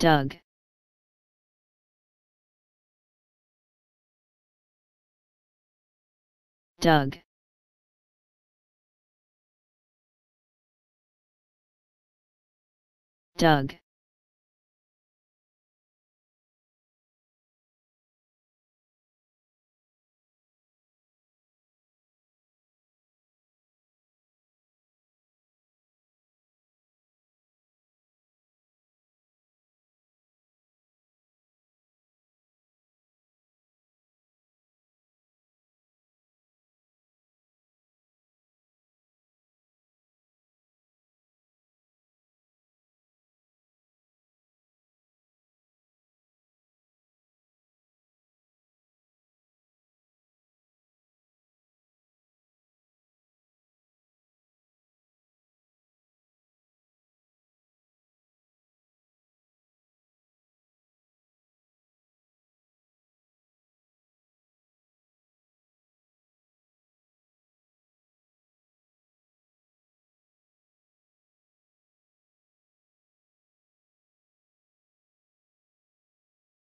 Doug. Doug. Doug.